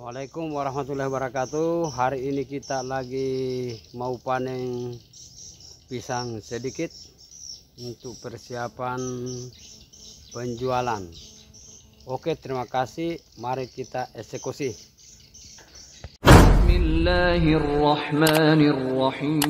Assalamualaikum warahmatullahi wabarakatuh. Hari ini kita lagi mau panen pisang sedikit Untuk persiapan penjualan. Oke terima kasih. Mari kita eksekusi. Bismillahirrahmanirrahim.